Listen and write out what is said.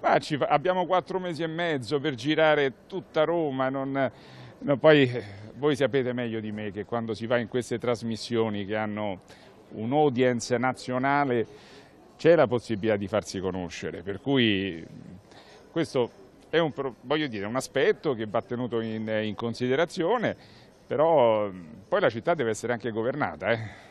Ma ci, abbiamo quattro mesi e mezzo per girare tutta Roma, non, no, poi eh, voi sapete meglio di me che quando si va in queste trasmissioni che hanno un'audience nazionale c'è la possibilità di farsi conoscere, per cui questo è un, dire, un aspetto che va tenuto in, in considerazione, però poi la città deve essere anche governata. Eh.